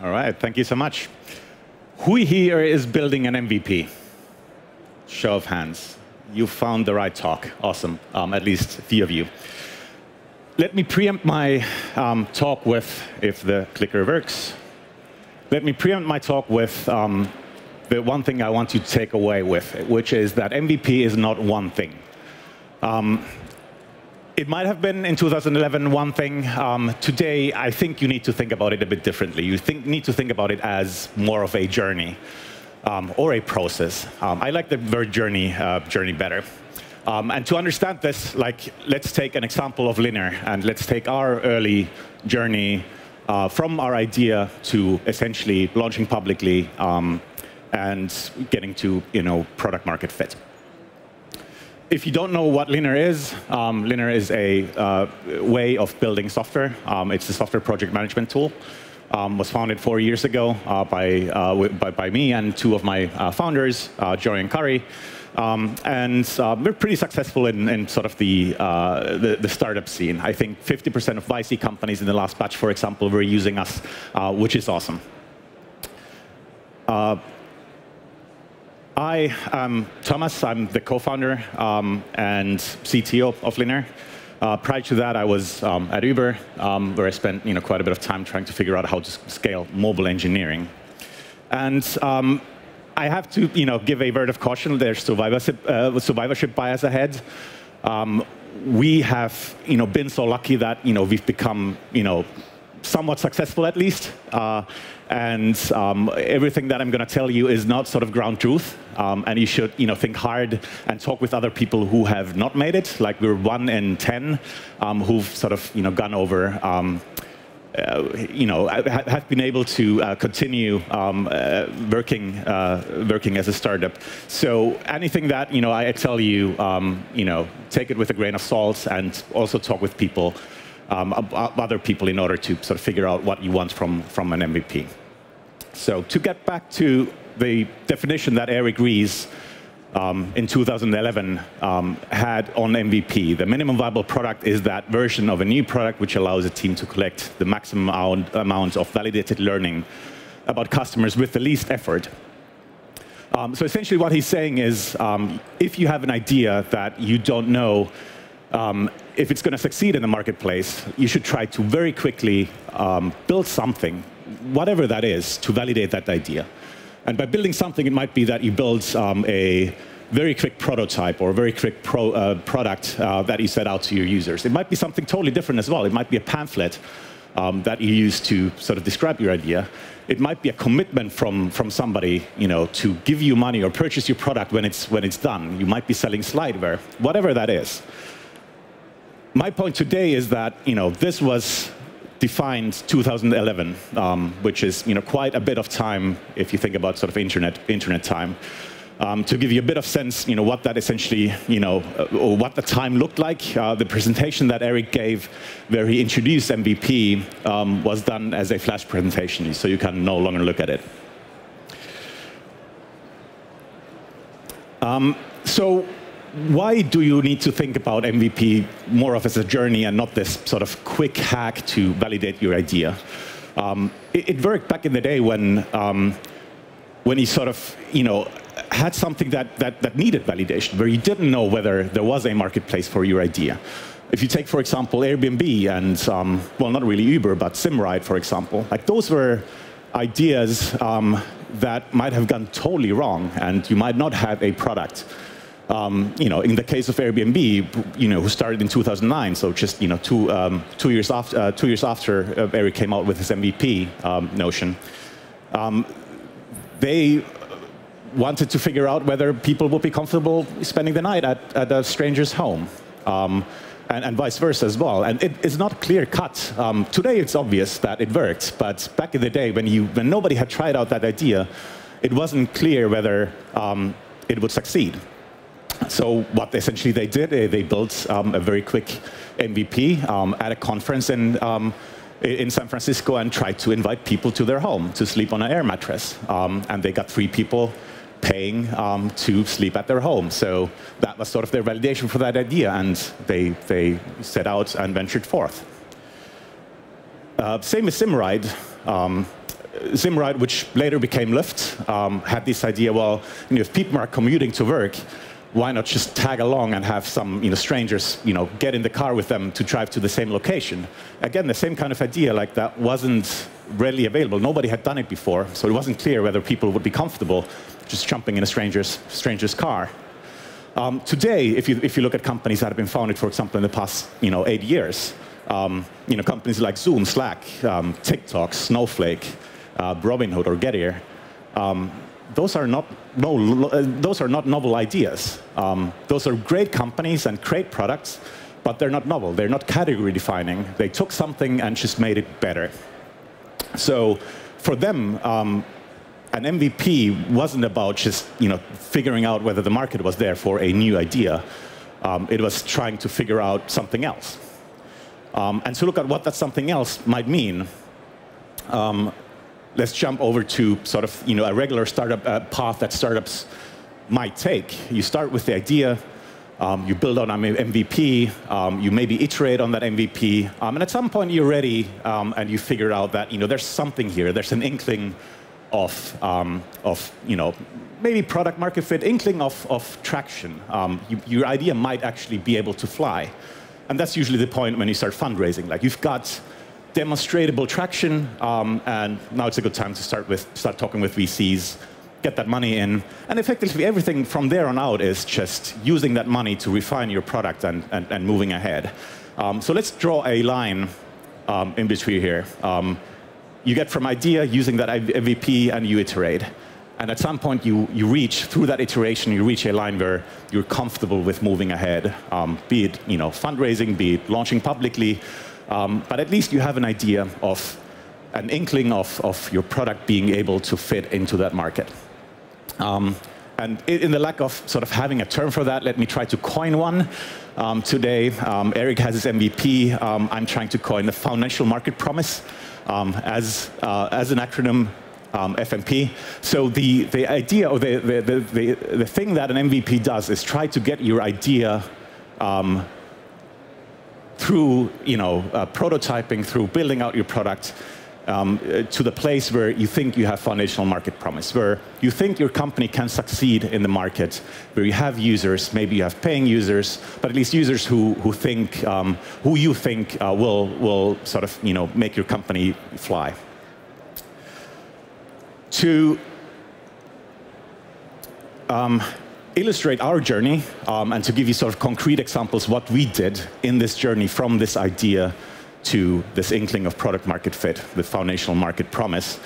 All right, thank you so much. Who here is building an MVP? Show of hands. You found the right talk. Awesome. Um, at least few of you. Let me preempt my um, talk with, if the clicker works, let me preempt my talk with um, the one thing I want you to take away with, which is that MVP is not one thing. Um, it might have been in 2011 one thing. Um, today, I think you need to think about it a bit differently. You think, need to think about it as more of a journey um, or a process. Um, I like the word journey, uh, journey better. Um, and to understand this, like, let's take an example of Linear, and let's take our early journey uh, from our idea to essentially launching publicly um, and getting to you know, product market fit if you don't know what Linear is, um, Linear is a uh, way of building software. Um, it's a software project management tool. Um, was founded four years ago uh, by, uh, by, by, me and two of my uh, founders, uh, Jori and Karri. Um, and uh, we're pretty successful in, in sort of the, uh, the, the, startup scene. I think 50% of YC companies in the last batch, for example, were using us, which is awesome. I am Tuomas. I'm the co-founder um, and CTO of Linear. Uh, prior to that, I was um, at Uber, um, where I spent you know, quite a bit of time trying to figure out how to scale mobile engineering. And um, I have to you know, give a word of caution. There's survivorship, uh, survivorship bias ahead. Um, we have you know, been so lucky that you know, we've become you know, somewhat successful at least. Uh, and um, everything that I'm going to tell you is not sort of ground truth. Um, and you should you know, think hard and talk with other people who have not made it. Like we're one in 10 um, who've sort of you know, gone over um, uh, you know, have been able to uh, continue um, uh, working uh, working as a startup. So anything that you know I tell you, um, you know, take it with a grain of salt, and also talk with people um, other people in order to sort of figure out what you want from, from an MVP. So to get back to the definition that Eric Ries um, in 2011 um, had on MVP, the minimum viable product is that version of a new product which allows a team to collect the maximum amount of validated learning about customers with the least effort. Um, so essentially what he's saying is um, if you have an idea that you don't know um, if it's going to succeed in the marketplace, you should try to very quickly um, build something, whatever that is, to validate that idea. And by building something, it might be that you build um, a very quick prototype or a very quick pro, uh, product uh, that you set out to your users. It might be something totally different as well. It might be a pamphlet um, that you use to sort of describe your idea. It might be a commitment from, from somebody you know, to give you money or purchase your product when it's, when it's done. You might be selling slideware, whatever that is my point today is that you know, this was defined 2011, um, which is you know, quite a bit of time if you think about sort of internet, internet time. Um, to give you a bit of sense, you know, what that essentially, you know, uh, or what the time looked like. Uh, the presentation that Eric gave, where he introduced MVP, um, was done as a flash presentation, so you can no longer look at it. Um, so why do you need to think about MVP more of as a journey and not this sort of quick hack to validate your idea? Um, it, it, worked back in the day when, um, when you sort of, you know, had something that, that, that needed validation, where you didn't know whether there was a marketplace for your idea. If you take, for example, Airbnb and, um, well, not really Uber, but Zimride, for example, like those were ideas um, that might have gone totally wrong, and you might not have a product um, you know, in the case of Airbnb, you know, who started in 2009, so just you know, two, um, two years after, uh, two years after uh, Eric came out with his MVP um, notion, um, they wanted to figure out whether people would be comfortable spending the night at, at a stranger's home. Um, and, and, vice versa as well. And it, it's not clear cut. Um, today it's obvious that it worked, but back in the day when, you, when nobody had tried out that idea, it wasn't clear whether it would succeed. So what essentially they did, eh, they built um, a very quick MVP um, at a conference in, um, in San Francisco and tried to invite people to their home to sleep on an air mattress. Um, and they got three people paying um, to sleep at their home. So that was sort of their validation for that idea, and they, they set out and ventured forth. Uh, same as Zimride. Um, Zimride, which later became Lyft, had this idea, well, you know, if people are commuting to work, why not just tag along and have some you know, strangers you know, get in the car with them to drive to the same location? Again, the same kind of idea, like that wasn't readily available. Nobody had done it before, so it wasn't clear whether people would be comfortable just jumping in a stranger's, stranger's car. Um, today, if you, if you look at companies that have been founded, for example, in the past you know, eight years, um, you know, companies like Zoom, Slack, um, TikTok, Snowflake, uh, Robinhood, or Getir, um, those are not no, uh, those are not novel ideas. Um, those are great companies and great products, but they're not novel. They're not category defining. They took something and just made it better. So for them, um, an MVP wasn't about just you know figuring out whether the market was there for a new idea. Um, it was trying to figure out something else. Um, and to look at what that something else might mean, um, let's jump over to sort of you know, a regular startup uh, path that startups might take. You start with the idea, um, you build on an MVP, um, you maybe iterate on that MVP, um, and at some point you're ready um, and you figure out that you know, there's something here, there's an inkling of, um, of you know, maybe product market fit, inkling of, of traction. Um, you, your idea might actually be able to fly. And that's usually the point when you start fundraising. Like you've got demonstrable traction, um, and now it's a good time to start with start talking with VCs, get that money in, and effectively everything from there on out is just using that money to refine your product and, and, and moving ahead. Um, so let's draw a line um, in between here. Um, you get from idea using that MVP and you iterate. And at some point, you, you reach, through that iteration, you reach a line where you're comfortable with moving ahead, um, be it you know, fundraising, be it launching publicly, um, but at least you have an idea of an inkling of, of your product being able to fit into that market. Um, and in the lack of sort of having a term for that, let me try to coin one. Um, today, um, Eric has his MVP. Um, I'm trying to coin the foundational Market Promise um, as, uh, as an acronym um, FMP. So the, the idea or the, the, the, the, thing that an MVP does is try to get your idea um, through you know, uh, prototyping, through building out your product, um, uh, to the place where you think you have foundational market promise, where you think your company can succeed in the market, where you have users, maybe you have paying users, but at least users who, who think, um, who you think uh, will, will sort of you know, make your company fly. To um, illustrate our journey um, and to give you sort of concrete examples what we did in this journey from this idea to this inkling of product market fit, the foundational market promise.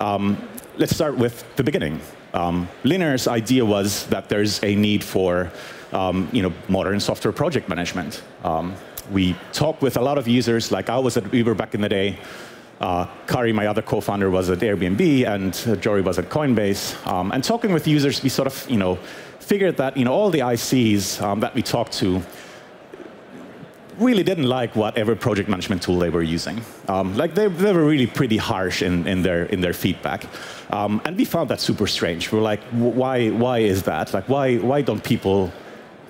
Um, let's start with the beginning. Um, Linear's idea was that there's a need for um, you know, modern software project management. Um, we talked with a lot of users, like I was at Uber back in the day. Uh, Karri, my other co-founder, was at Airbnb, and Jori was at Coinbase. Um, and talking with users, we sort of, you know, figured that you know, all the ICs um, that we talked to really didn't like whatever project management tool they were using. Um, like they, they, were really pretty harsh in, in, their, in their feedback. Um, and we found that super strange. We were like, why, why is that? Like, why, why don't people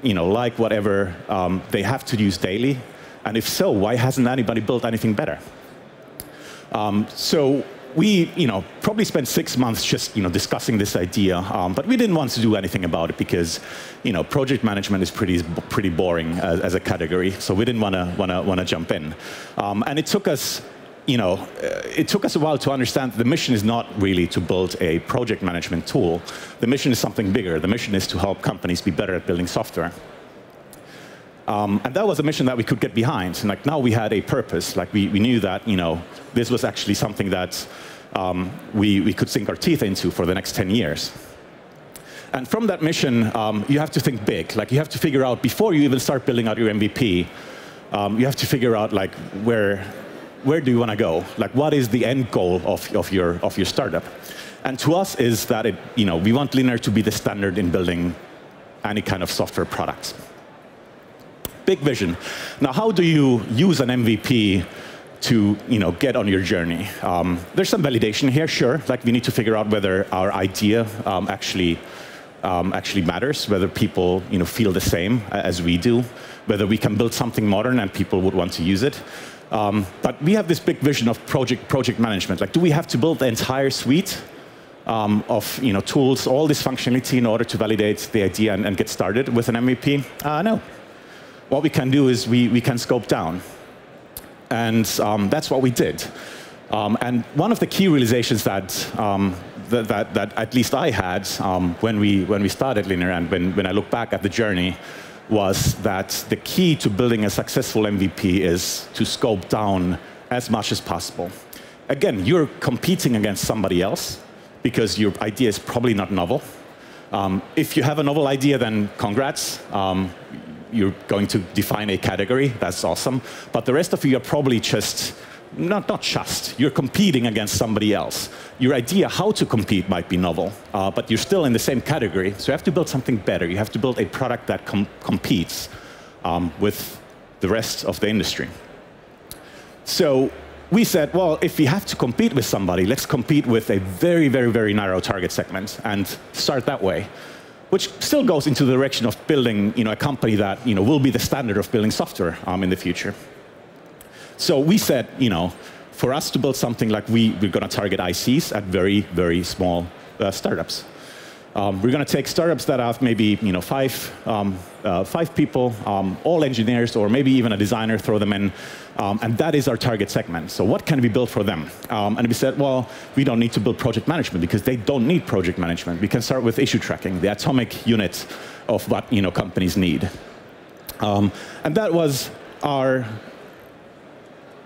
you know, like whatever um, they have to use daily? And if so, why hasn't anybody built anything better? Um, so we, you know, probably spent six months just, you know, discussing this idea, um, but we didn't want to do anything about it because, you know, project management is pretty, pretty boring as, as a category. So we didn't want to, want to, want to jump in. Um, and it took us, you know, uh, it took us a while to understand the mission is not really to build a project management tool. The mission is something bigger. The mission is to help companies be better at building software. Um, and that was a mission that we could get behind. And like now we had a purpose. Like we, we knew that, you know, this was actually something that um, we, we could sink our teeth into for the next 10 years. And from that mission, um, you have to think big. Like you have to figure out, before you even start building out your MVP, um, you have to figure out like where, where do you want to go? Like what is the end goal of, of, your, of your startup? And to us is that it, you know, we want Linear to be the standard in building any kind of software products big vision. Now, how do you use an MVP to you know, get on your journey? Um, there's some validation here, sure. Like we need to figure out whether our idea um, actually um, actually matters, whether people you know, feel the same as we do, whether we can build something modern and people would want to use it. Um, but we have this big vision of project project management. Like, do we have to build the entire suite um, of you know, tools, all this functionality in order to validate the idea and, and get started with an MVP? Uh, no. What we can do is we, we can scope down. And um, that's what we did. Um, and one of the key realizations that, um, that, that, that, at least I had um, when, we, when we started Linear and when, when I look back at the journey was that the key to building a successful MVP is to scope down as much as possible. Again, you're competing against somebody else because your idea is probably not novel. Um, if you have a novel idea, then congrats. Um, you're going to define a category. That's awesome. But the rest of you are probably just not, not just, you're competing against somebody else. Your idea how to compete might be novel, uh, but you're still in the same category. So you have to build something better. You have to build a product that com competes um, with the rest of the industry. So we said, well, if we have to compete with somebody, let's compete with a very, very, very narrow target segment and start that way. Which still goes into the direction of building you know, a company that you know, will be the standard of building software um, in the future. So we said, you know, for us to build something like we, we're going to target ICs at very, very small uh, startups. Um, we're going to take startups that have maybe you know, five, um, uh, five people, um, all engineers, or maybe even a designer, throw them in. Um, and that is our target segment. So what can we build for them? Um, and we said, well, we don't need to build project management because they don't need project management. We can start with issue tracking, the atomic unit of what you know, companies need. Um, and that was our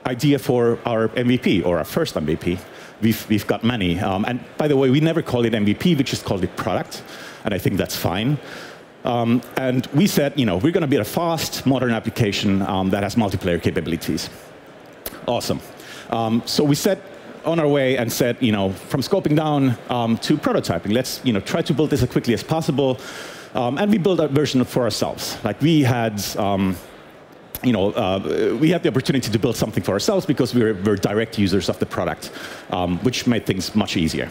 idea for our MVP, or our first MVP. We've, we've got many. Um, and by the way, we never call it MVP, we just called it product. And I think that's fine. Um, and we said, you know, we're going to build a fast, modern application um, that has multiplayer capabilities. Awesome. Um, so we set on our way and said, you know, from scoping down um, to prototyping, let's, you know, try to build this as quickly as possible. Um, and we built a version for ourselves. Like we had you know, uh, we had the opportunity to build something for ourselves because we were, were direct users of the product, um, which made things much easier.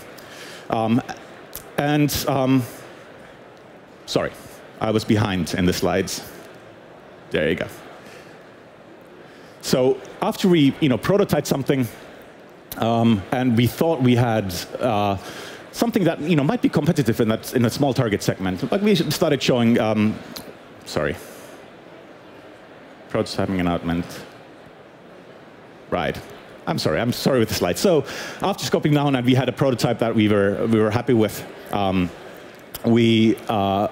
Um, and um, sorry, I was behind in the slides. There you go. So after we, you know, prototyped something, um, and we thought we had uh, something that, you know, might be competitive in that in a small target segment, like we started showing. Um, sorry prototyping announcement. Right. I'm sorry, I'm sorry with the slide. So after scoping down and we had a prototype that we were, we were happy with, um, we uh,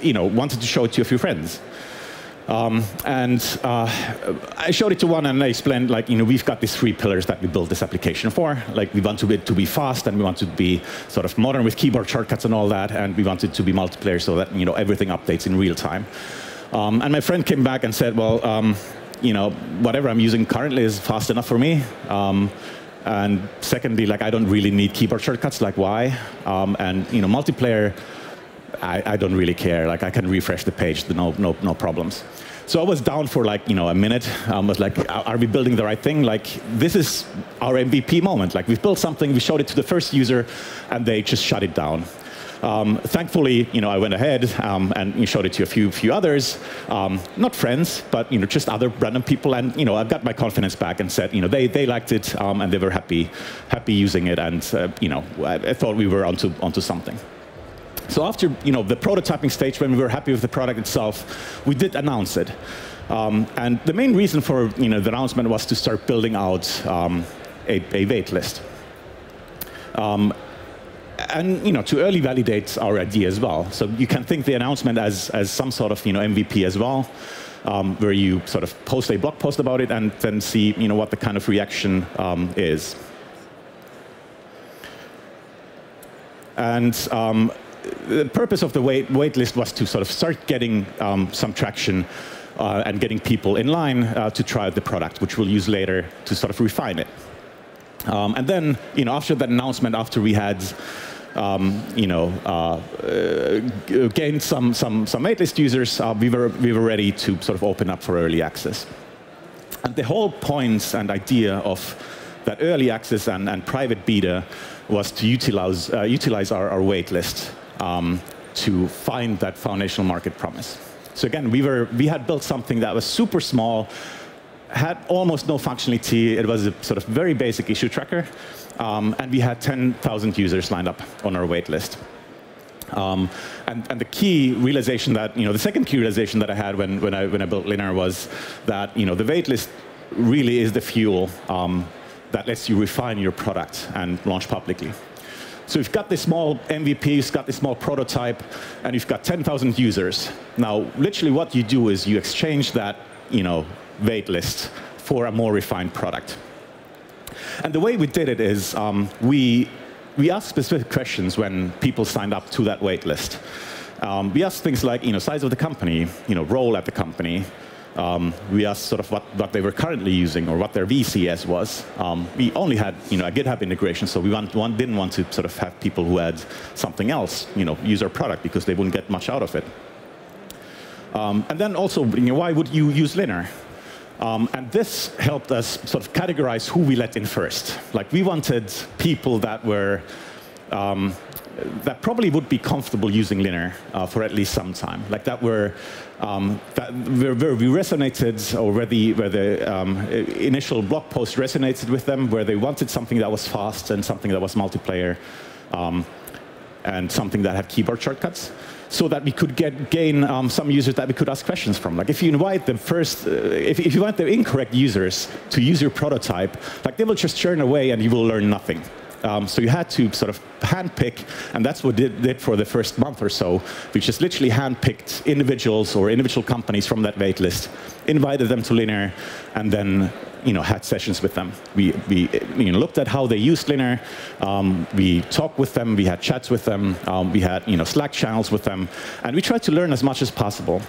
you know, wanted to show it to a few friends. Um, and uh, I showed it to one and I explained, like, you know, we've got these three pillars that we built this application for. Like, we want it to be fast and we want it to be sort of modern with keyboard shortcuts and all that. And we want it to be multiplayer so that, you know, everything updates in real time. Um, and my friend came back and said, well, um, you know, whatever I'm using currently is fast enough for me. Um, and secondly, like I don't really need keyboard shortcuts like why? Um, and you know, multiplayer, I, I, don't really care. Like I can refresh the page, no, no, no problems. So I was down for like you know a minute. I was like, are we building the right thing? Like this is our MVP moment. Like we've built something, we showed it to the first user, and they just shut it down. Um, thankfully, you know, I went ahead um, and showed it to a few few others, um, not friends, but you know, just other random people, and you know, I've got my confidence back and said, you know, they they liked it um, and they were happy happy using it, and uh, you know, I, I thought we were onto onto something. So after you know the prototyping stage, when we were happy with the product itself, we did announce it. Um, and the main reason for you know, the announcement was to start building out um, a, a wait list. Um, and you know, to early validate our idea as well. So you can think the announcement as, as some sort of you know, MVP as well, um, where you sort of post a blog post about it and then see you know, what the kind of reaction um, is. And um, the purpose of the wait, wait list was to sort of start getting um, some traction uh, and getting people in line uh, to try out the product, which we'll use later to sort of refine it. Um, and then, you know, after that announcement, after we had, um, you know, uh, uh, gained some some some waitlist users, uh, we were we were ready to sort of open up for early access. And the whole point and idea of that early access and, and private beta was to utilize uh, utilize our, our waitlist um, to find that foundational market promise. So again, we were we had built something that was super small had almost no functionality. It was a sort of very basic issue tracker. Um, and we had 10,000 users lined up on our wait list. Um, and, and, the key realization that, you know, the second key realization that I had when, when, I, when I built Linear was that, you know, the waitlist really is the fuel um, that lets you refine your product and launch publicly. So you've got this small MVP, you've got this small prototype, and you've got 10,000 users. Now, literally what you do is you exchange that, you know, waitlist for a more refined product. And the way we did it is um, we we asked specific questions when people signed up to that wait list. Um, we asked things like, you know, size of the company, you know, role at the company. Um, we asked sort of what, what they were currently using or what their VCS was. Um, we only had, you know, a GitHub integration, so we want, one, didn't want to sort of have people who had something else, you know, use our product because they wouldn't get much out of it. Um, and then also, you know, why would you use Linear? Um, and this helped us sort of categorize who we let in first. Like we wanted people that were um, that probably would be comfortable using Linear uh, for at least some time. Like that were um, that where, where, we resonated, or where the where the um, initial blog post resonated with them, where they wanted something that was fast and something that was multiplayer, um, and something that had keyboard shortcuts so that we could get, gain um, some users that we could ask questions from. Like if you invite the first, uh, if, if you invite the incorrect users to use your prototype, like they will just churn away and you will learn nothing. Um, so you had to sort of handpick, and that's what did, did for the first month or so. We just literally handpicked individuals or individual companies from that wait list, invited them to Linear, and then you know, had sessions with them. We, we you know, looked at how they used Linear. Um, we talked with them. We had chats with them. Um, we had you know, Slack channels with them. And we tried to learn as much as possible.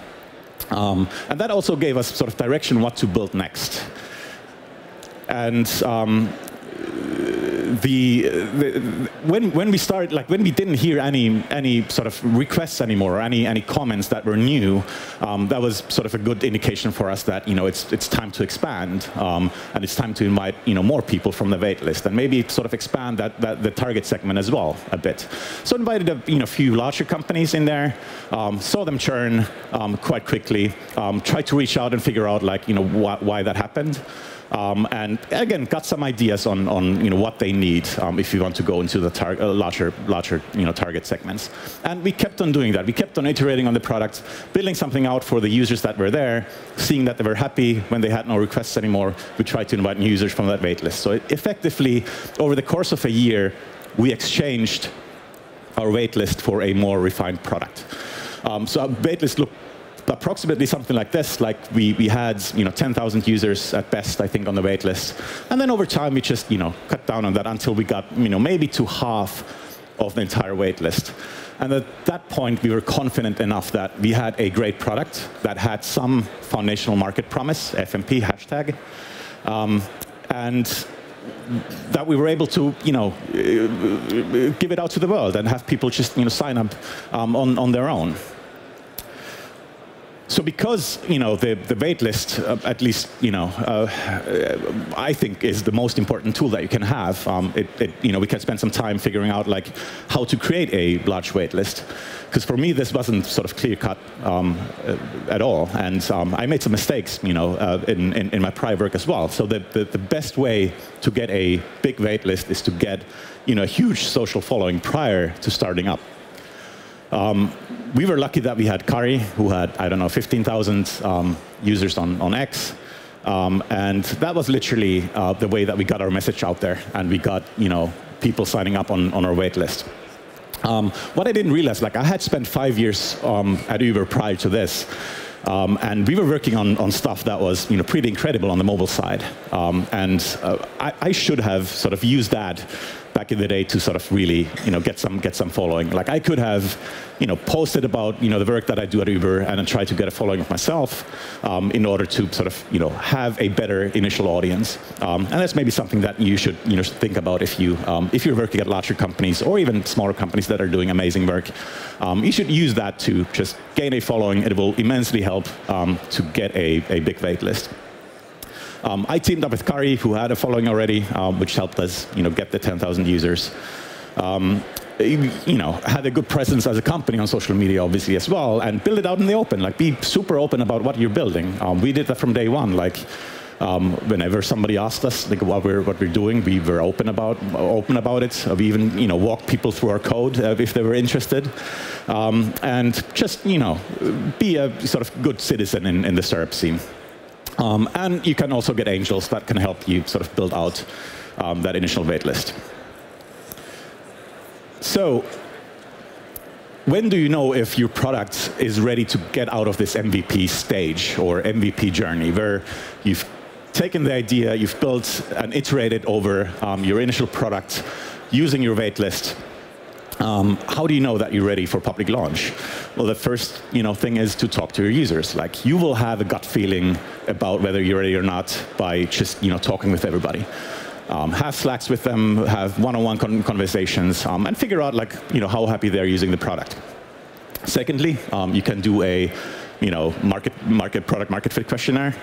Um, and that also gave us sort of direction what to build next. And um, the, the, when when we started like when we didn't hear any any sort of requests anymore or any any comments that were new um, that was sort of a good indication for us that you know it's it's time to expand um, and it's time to invite you know more people from the wait list and maybe sort of expand that, that the target segment as well a bit. So invited a you know few larger companies in there um, saw them churn um, quite quickly um, tried to reach out and figure out like you know wh why that happened um, and again, got some ideas on, on you know, what they need um, if you want to go into the uh, larger, larger you know, target segments. And we kept on doing that. We kept on iterating on the product, building something out for the users that were there, seeing that they were happy when they had no requests anymore. We tried to invite new users from that waitlist. So effectively, over the course of a year, we exchanged our waitlist for a more refined product. Um, so our waitlist looked approximately something like this. Like we, we had you know 10,000 users at best, I think, on the wait list. And then over time, we just you know cut down on that until we got you know maybe to half of the entire wait list. And at that point, we were confident enough that we had a great product that had some foundational market promise, FMP hashtag, um, and that we were able to, you know, give it out to the world and have people just, you know, sign up um, on, on their own. So because you know the the wait list, uh, at least you know, uh, I think is the most important tool that you can have. Um, it, it, you know, we can spend some time figuring out like how to create a large wait list. Because for me, this wasn't sort of clear cut um, uh, at all, and um, I made some mistakes, you know, uh, in, in, in my prior work as well. So the, the the best way to get a big wait list is to get you know a huge social following prior to starting up. Um, we were lucky that we had Karri, who had, I don't know, 15,000 um, users on, on X. Um, and that was literally uh, the way that we got our message out there. And we got, you know, people signing up on, on our wait list. Um, what I didn't realize, like I had spent five years um, at Uber prior to this. Um, and we were working on, on stuff that was you know, pretty incredible on the mobile side. Um, and uh, I, I, should have sort of used that back in the day to sort of really, you know, get some get some following. Like I could have, you know, posted about you know the work that I do at Uber and then try to get a following of myself um, in order to sort of you know have a better initial audience. Um, and that's maybe something that you should you know think about if you um, if you're working at larger companies or even smaller companies that are doing amazing work. Um, you should use that to just gain a following. It will immensely help um, to get a, a big wait list. Um, I teamed up with Karri, who had a following already, um, which helped us, you know, get the 10,000 users. Um, you know, had a good presence as a company on social media, obviously, as well, and build it out in the open. Like, be super open about what you're building. Um, we did that from day one. Like, Um, whenever somebody asked us like, what we're what we're doing, we were open about open about it. we even you know walked people through our code uh, if they were interested, um, and just you know be a sort of good citizen in, in the startup scene. Um, and you can also get angels that can help you sort of build out um, that initial waitlist. So when do you know if your product is ready to get out of this MVP stage or MVP journey where you've taken the idea, you've built and iterated over um, your initial product using your waitlist, um, how do you know that you're ready for public launch? Well, the first you know, thing is to talk to your users. Like you will have a gut feeling about whether you're ready or not by just you know, talking with everybody um, have Slacks with them, have one-on-one con conversations, um, and figure out like you know how happy they're using the product. Secondly, um, you can do a you know market market product market fit questionnaire.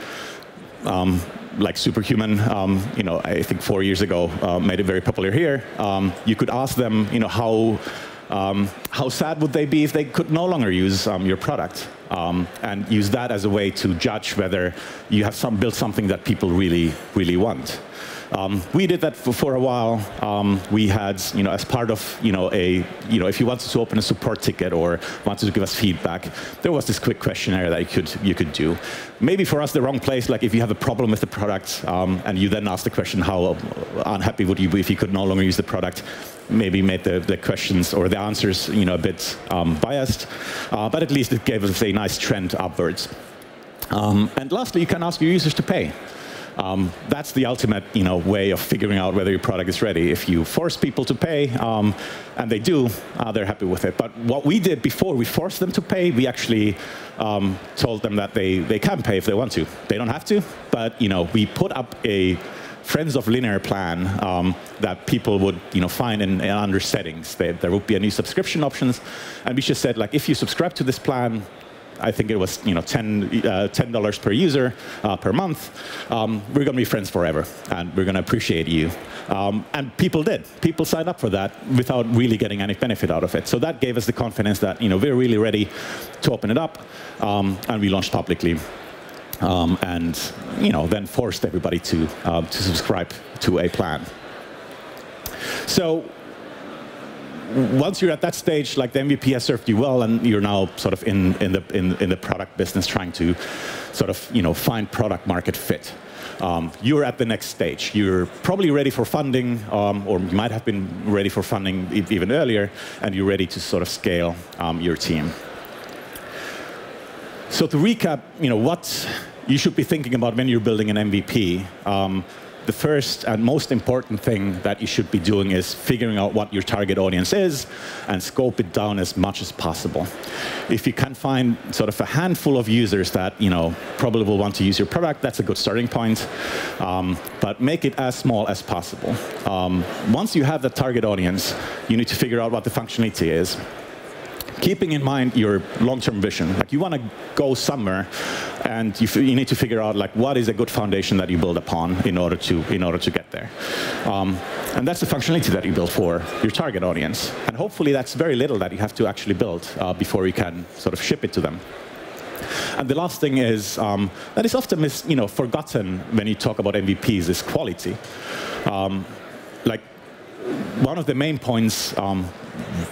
Um, like Superhuman, um, you know, I think four years ago uh, made it very popular here. Um, you could ask them, you know, how um, how sad would they be if they could no longer use um, your product? Um, and use that as a way to judge whether you have some, built something that people really, really want. Um, we did that for, for a while. Um, we had, you know, as part of, you know, a, you know, if you wanted to open a support ticket or wanted to give us feedback, there was this quick questionnaire that you could, you could do. Maybe for us, the wrong place, like if you have a problem with the product um, and you then ask the question, how unhappy would you be if you could no longer use the product? Maybe made the, the questions or the answers, you know, a bit um, biased, uh, but at least it gave us a nice trend upwards. Um, and lastly, you can ask your users to pay. Um, that's the ultimate you know, way of figuring out whether your product is ready. If you force people to pay, um, and they do, uh, they're happy with it. But what we did before we forced them to pay, we actually um, told them that they, they can pay if they want to. They don't have to, but you know, we put up a Friends of Linear plan um, that people would you know, find in, in under settings. They, there would be a new subscription options. And we just said, like, if you subscribe to this plan, I think it was you know, 10, uh, $10 per user uh, per month, um, we're going to be friends forever, and we're going to appreciate you. Um, and people did. People signed up for that without really getting any benefit out of it. So that gave us the confidence that you know, we're really ready to open it up, um, and we launched publicly. Um, and you know, then forced everybody to, uh, to subscribe to a plan. So once you're at that stage, like the MVP has served you well, and you're now sort of in, in, the, in, in the product business trying to sort of you know, find product market fit. Um, you're at the next stage. You're probably ready for funding, um, or you might have been ready for funding even earlier, and you're ready to sort of scale um, your team. So to recap, you know, what you should be thinking about when you're building an MVP. The first and most important thing that you should be doing is figuring out what your target audience is and scope it down as much as possible. If you can find sort of a handful of users that you know probably will want to use your product, that's a good starting point. Um, but make it as small as possible. Um, once you have the target audience, you need to figure out what the functionality is keeping in mind your long-term vision. Like you want to go somewhere, and you, you, need to figure out like what is a good foundation that you build upon in order to in order to get there. Um, and that's the functionality that you build for your target audience. And hopefully that's very little that you have to actually build uh, before you can sort of ship it to them. And the last thing is um, that is often mis, you know, forgotten when you talk about MVPs is quality. Um, like one of the main points um,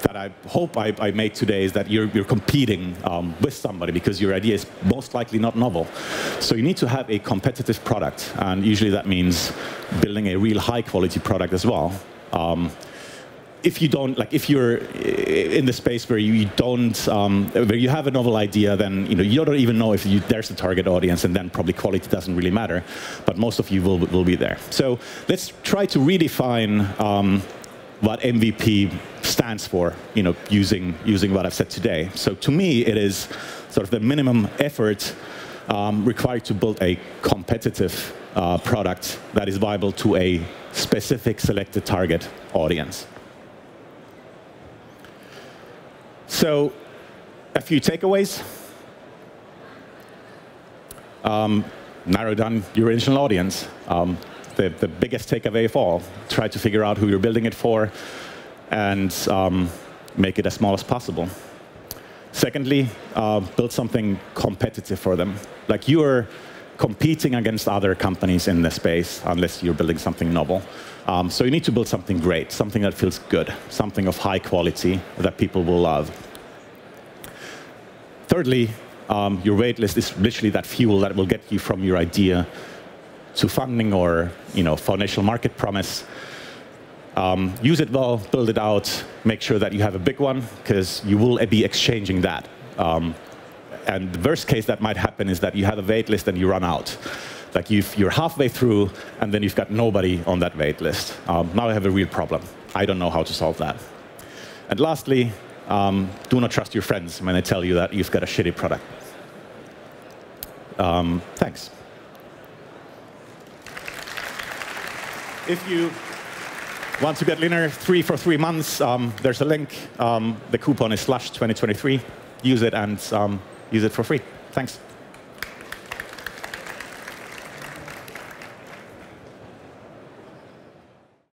that I hope I, I made today is that you're, you're competing um, with somebody because your idea is most likely not novel. So you need to have a competitive product, and usually that means building a real high quality product as well. Um, if you don't like if you're in the space where you don't um, where you have a novel idea then you know you don't even know if you, there's a target audience and then probably quality doesn't really matter but most of you will, will be there so let's try to redefine um, what MVP stands for, you know, using, using what I've said today. So to me, it is sort of the minimum effort um, required to build a competitive uh, product that is viable to a specific selected target audience. So a few takeaways. Um, narrow down your original audience. Um, the, the biggest takeaway of all. Try to figure out who you're building it for and um, make it as small as possible. Secondly, uh, build something competitive for them. Like you are competing against other companies in the space unless you're building something novel. Um, so you need to build something great, something that feels good, something of high quality that people will love. Thirdly, um, your waitlist is literally that fuel that will get you from your idea to funding or you know, foundational market promise. Um, use it well, build it out, make sure that you have a big one, because you will be exchanging that. Um, and the worst case that might happen is that you have a wait list and you run out. Like you are halfway through, and then you've got nobody on that wait list. Um, now I have a real problem. I don't know how to solve that. And lastly, um, do not trust your friends when they tell you that you've got a shitty product. Um, thanks. If you want to get Linear 3 for three months, um, there's a link. Um, the coupon is Slush 2023. Use it and um, use it for free. Thanks.